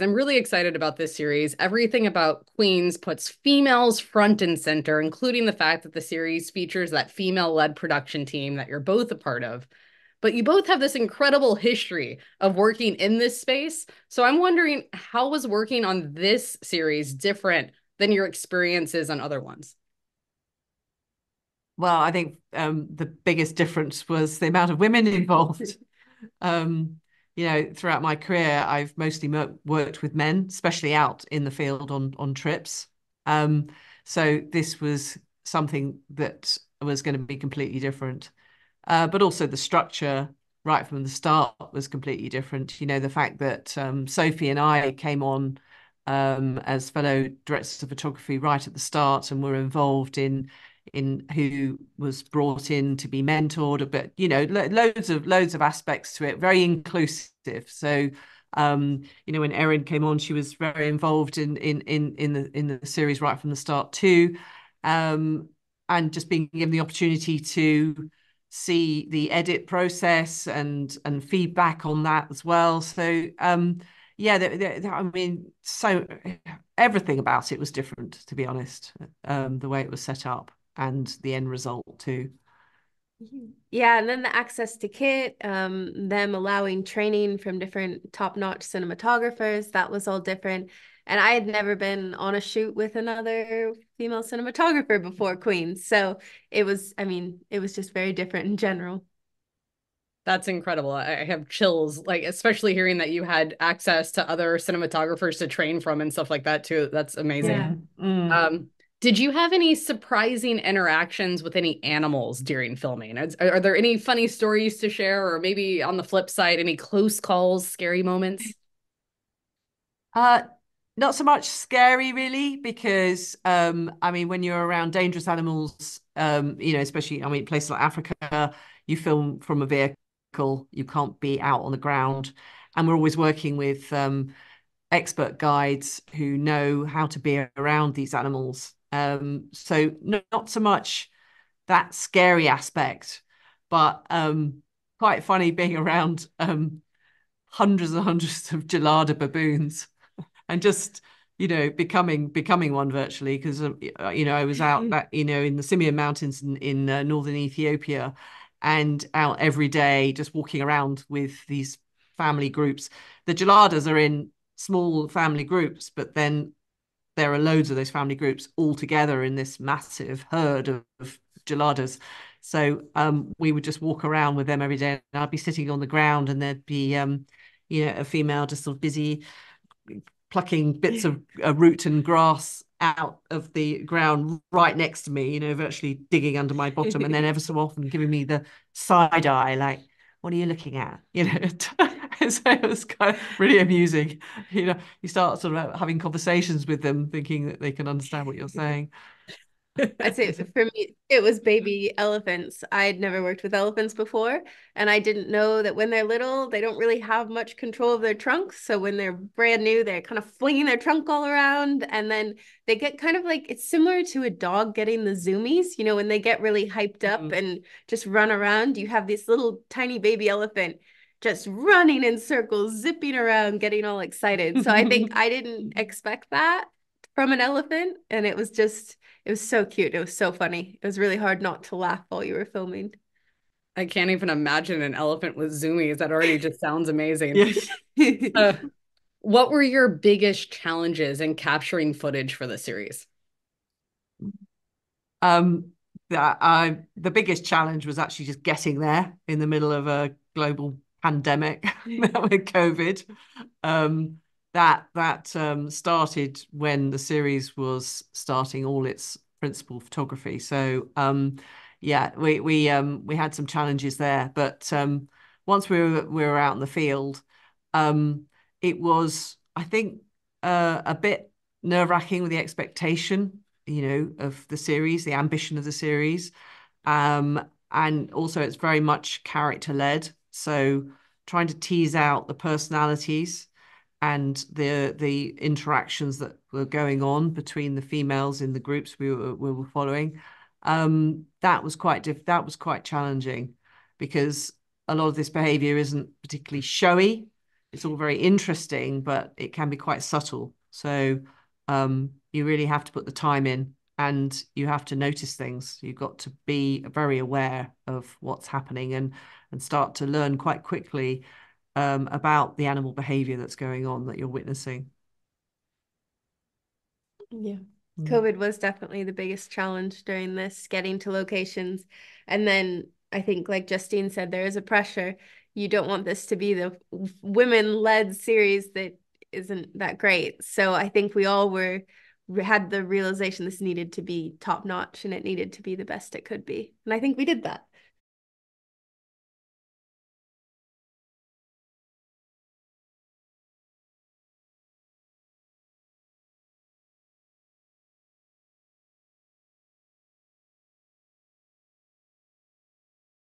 I'm really excited about this series. Everything about Queens puts females front and center, including the fact that the series features that female led production team that you're both a part of. But you both have this incredible history of working in this space. So I'm wondering how was working on this series different than your experiences on other ones? Well, I think um, the biggest difference was the amount of women involved. um, you know, throughout my career, I've mostly worked with men, especially out in the field on on trips. Um, so this was something that was going to be completely different. Uh, but also the structure right from the start was completely different. You know, the fact that um, Sophie and I came on um, as fellow directors of photography right at the start and were involved in in who was brought in to be mentored, but you know, lo- loads of loads of aspects to it, very inclusive. So um, you know, when Erin came on, she was very involved in in in in the in the series right from the start too, um, and just being given the opportunity to see the edit process and and feedback on that as well. So um, yeah, I mean, so everything about it was different, to be honest. Um, the way it was set up and the end result too. Yeah, and then the access to kit, um, them allowing training from different top-notch cinematographers, that was all different. And I had never been on a shoot with another female cinematographer before Queens. So it was, I mean, it was just very different in general. That's incredible. I have chills, like especially hearing that you had access to other cinematographers to train from and stuff like that too. That's amazing. Yeah. Mm. Um, did you have any surprising interactions with any animals during filming? Are, are, there any funny stories to share, or maybe on the flip side, any close calls, scary moments? Uh, not so much scary, really, because um, I mean, when you're around dangerous animals, um, you know, especially I mean, places like Africa, you film from a vehicle, you can't be out on the ground, and we're always working with um, expert guides who know how to be around these animals um, so no, not so much that scary aspect, but um, quite funny being around um, hundreds and hundreds of gelada baboons and just you know becoming becoming one virtually because uh, you know I was out that you know in the Simien Mountains in, in uh, northern Ethiopia and out every day just walking around with these family groups. The geladas are in small family groups, but then there are loads of those family groups all together in this massive herd of, of geladas. So um, we would just walk around with them every day. And I'd be sitting on the ground, and there'd be, um, you know, a female just sort of busy plucking bits of uh, root and grass out of the ground right next to me. You know, virtually digging under my bottom, and then ever so often giving me the side eye, like, "What are you looking at?" You know. so it was kind of really amusing. You know, you start sort of having conversations with them, thinking that they can understand what you're saying. I'd say for me, it was baby elephants. I had never worked with elephants before, and I didn't know that when they're little, they don't really have much control of their trunks. So when they're brand new, they're kind of flinging their trunk all around, and then they get kind of like it's similar to a dog getting the zoomies. You know, when they get really hyped up mm-hmm. and just run around, you have this little tiny baby elephant just running in circles, zipping around, getting all excited. So I think I didn't expect that from an elephant. And it was just, it was so cute. It was so funny. It was really hard not to laugh while you were filming. I can't even imagine an elephant with zoomies. That already just sounds amazing. uh, what were your biggest challenges in capturing footage for the series? Um, the, uh, the biggest challenge was actually just getting there in the middle of a global pandemic with COVID. Um, that that um, started when the series was starting all its principal photography. So um, yeah, we we um, we had some challenges there, but um, once we were we were out in the field, um, it was I think uh, a bit nerve wracking with the expectation, you know, of the series, the ambition of the series, um, and also it's very much character led. So trying to tease out the personalities and the the interactions that were going on between the females in the groups we were, we were following. Um, that was quite diff- that was quite challenging because a lot of this behavior isn't particularly showy it's all very interesting, but it can be quite subtle. So um, you really have to put the time in and you have to notice things. You've got to be very aware of what's happening and and start to learn quite quickly um, about the animal behavior that's going on that you're witnessing. Yeah. Mm. COVID was definitely the biggest challenge during this, getting to locations. And then I think, like Justine said, there is a pressure. You don't want this to be the women led series that isn't that great. So I think we all were had the realization this needed to be top notch and it needed to be the best it could be. And I think we did that.